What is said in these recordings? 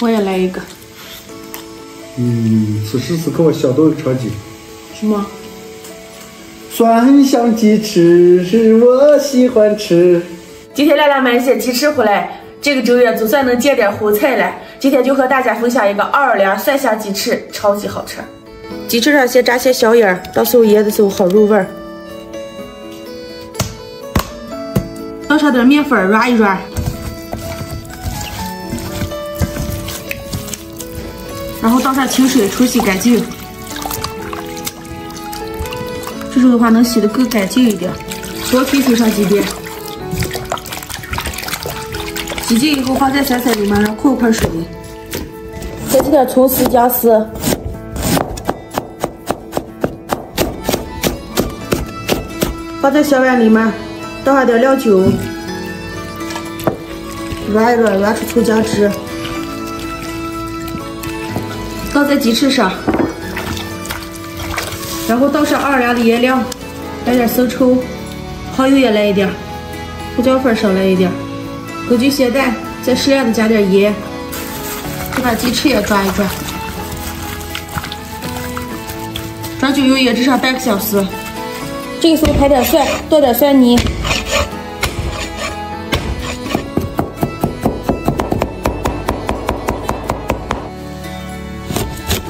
我也来一个。嗯，此时此刻我想到一个场景。什么？蒜香鸡翅是我喜欢吃。今天亮亮买些鸡翅回来，这个正月总算能见点荤菜了。今天就和大家分享一个奥尔良蒜香鸡翅，超级好吃。鸡翅上先炸些小眼儿，到时候腌的时候好入味儿。倒上点面粉，软一软。然后倒上清水，冲洗干净。这时候的话能洗得更干净一点。多推推上几遍。洗净以后放在三菜里面，让扣块水。再加点葱丝、姜丝。放在小碗里面，倒上点料酒，软一软，软出葱姜汁。倒在鸡翅上，然后倒上奥尔良的腌料，来点生抽，蚝油也来一点，胡椒粉少来一点，根据咸淡再适量的加点盐，再把鸡翅也抓一转，让酒油腌制上半个小时。这个时候拍点蒜，剁点蒜泥。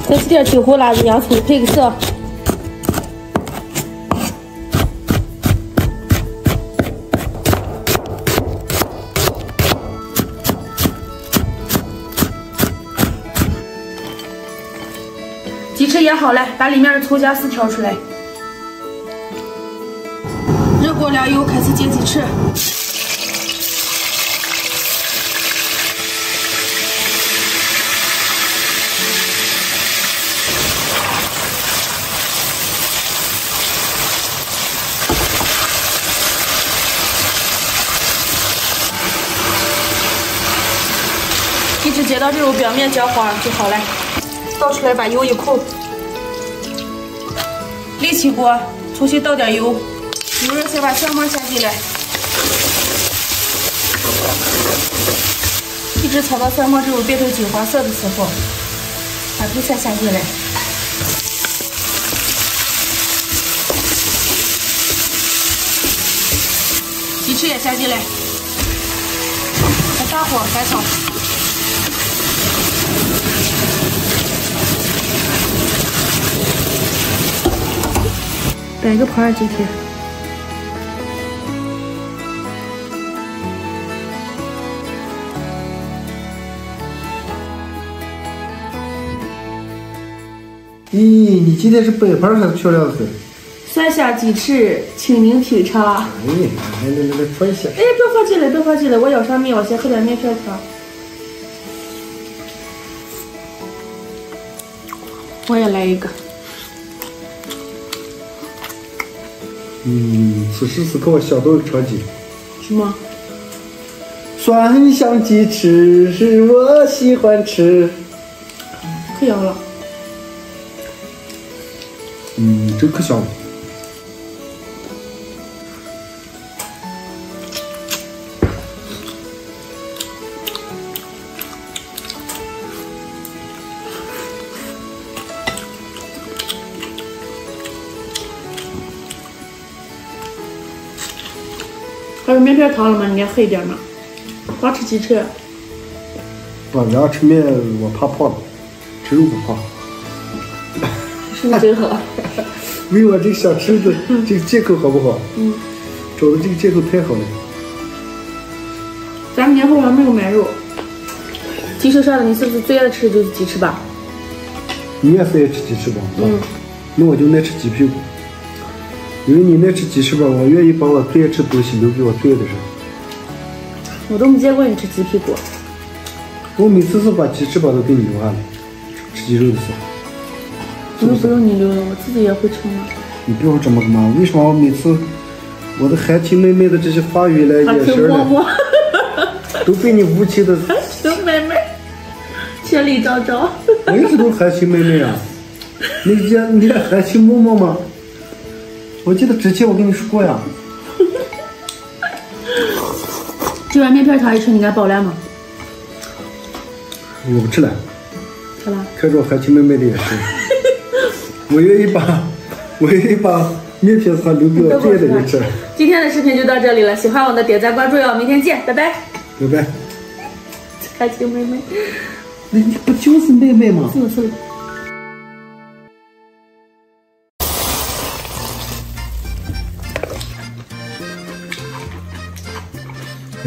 再挤点青红辣子、洋葱配个色。鸡翅腌好了，把里面的葱姜丝挑出来。热锅凉油，开始煎鸡翅。把这种表面焦黄就好了。倒出来，把油一扣，立起锅，重新倒点油，油热先把蒜末下进来，一直炒到蒜末这种变成金黄色的时候，把豆馅下进来，鸡翅也下进来，开大火翻炒。摆个盘儿，今天。咦，你今天是摆盘还是漂亮菜？蒜香鸡翅，请您品尝。哎，来来来来，放一下。哎，别放进来，别放进来，我舀上面，我先喝点面片汤。我也来一个。嗯，此时此刻我想到一个场景。什么？蒜香鸡翅是我喜欢吃。可香了。嗯，真可香了。还有面片汤了吗？你该喝一点嘛。光吃鸡翅。我凉吃面，我怕胖，吃肉不胖。是不是真好？为我这个想吃的这个借口好不好？嗯。找的这个借口太好了。咱们年后还没有买肉。鸡翅上的你是不是最爱吃的就是鸡翅吧？你也是爱吃鸡翅吧？嗯。那我就爱吃鸡屁股。因为你爱吃鸡翅膀，我愿意把我最爱吃的东西留给我最爱的人。我都没见过你吃鸡屁股。我每次是把鸡翅膀都给你留下来，吃鸡肉的时候。不用不用你留了，我自己也会吃嘛。你不要这么嘛？为什么我每次我的含情脉脉的这些话语来、眼神嘞，都被你无情的含情脉脉，千里昭昭。我一直都含情脉脉啊，你这你含情脉脉吗？我记得之前我跟你说过呀。这碗面片汤一吃，你敢饱了吗？我不吃了。吃了。看着还挺美美的也是。我愿意把，我愿意把面条还留给我最爱的人吃。今天的视频就到这里了，喜欢我的点赞关注哟，明天见，拜拜。拜拜。还挺美美。那你不就是妹妹吗？是是。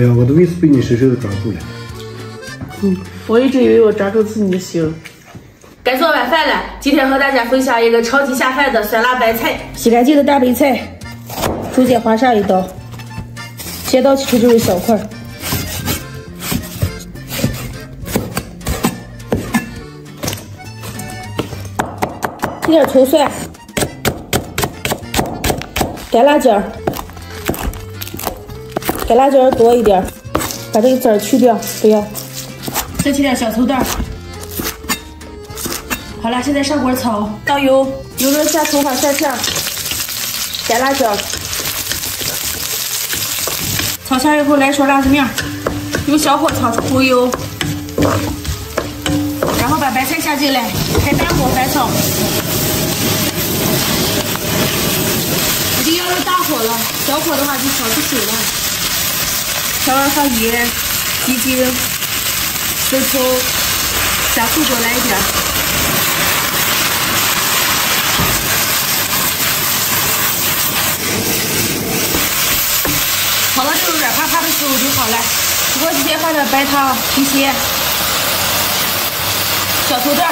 哎呀，我的胃是被你深深的抓住了。嗯，我一直以为我抓住的是你的心。该做晚饭了，今天和大家分享一个超级下饭的酸辣白菜。洗干净的大白菜，中间划上一刀，切刀其实就是小块。一点葱蒜，干辣椒。干辣椒多一点，把这个籽去掉，不要。再切点小葱段。好了，现在上锅炒，倒油，油热下葱花蒜片，干辣椒。炒香以后来勺辣子面，用小火炒出红油，然后把白菜下进来，开大火翻炒。一定要用大火了，小火的话就炒出水了。调料上盐、鸡精、生抽，加醋多来一点。炒到这种软趴趴的时候就好了。不过今天放点白糖提鲜，小土豆，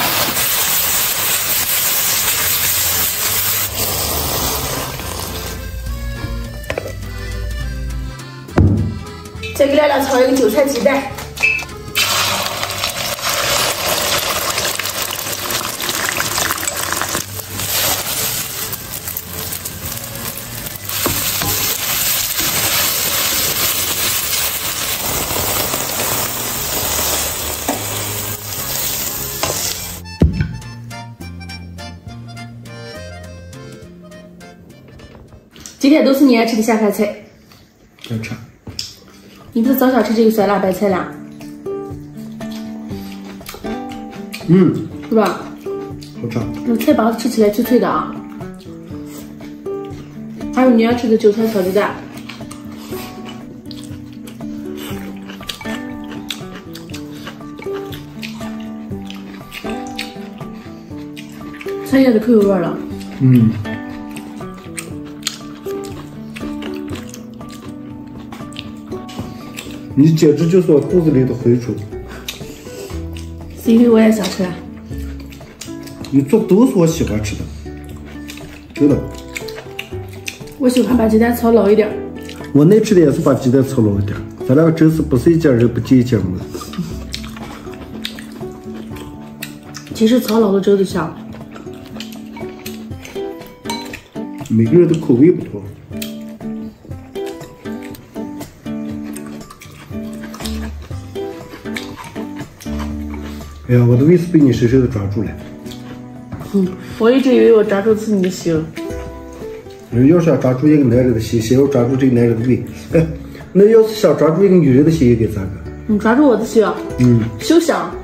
再给亮亮炒一个韭菜鸡蛋。今天都是你爱吃的下饭菜。爱吃。你不是早想吃这个酸辣白菜啦？嗯，是吧？好吃。那菜包子吃起来脆脆的啊。还有你爱吃的韭菜炒鸡蛋。菜叶子可有味了。嗯。你简直就是我肚子里的蛔虫。是因为我也想吃啊。你做都是我喜欢吃的，真的。我喜欢把鸡蛋炒老一点。我爱吃的也是把鸡蛋炒老一点。咱俩真是不是一家人不进一家门。其实炒老了真的香。每个人的口味不同。哎呀，我的胃是被你深深的抓住了。嗯，我一直以为我抓住自己的心。你要是想抓住一个男人的心，先要抓住这个男人的胃。哎，那要是想抓住一个女人的心，应该咋个？你抓住我的心啊？嗯。休想！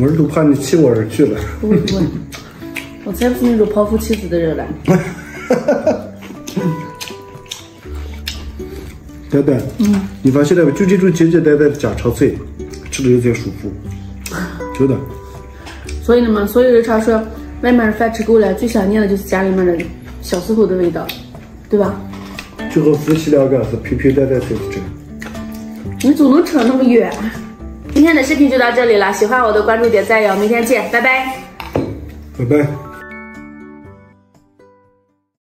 我是都怕你弃我而去了。不会不会，我才不是那种抛夫弃子的人嘞。丹丹，嗯，你发现了没？就这种简简单单的家常菜，吃的有点舒服。真的，所以呢嘛，所有人常说，外面的饭吃够了，最想念的就是家里面的小时候的味道，对吧？最后夫妻两个是平平淡淡才是真。你总能扯那么远。今天的视频就到这里了，喜欢我的关注点赞哟，明天见，拜拜。拜拜。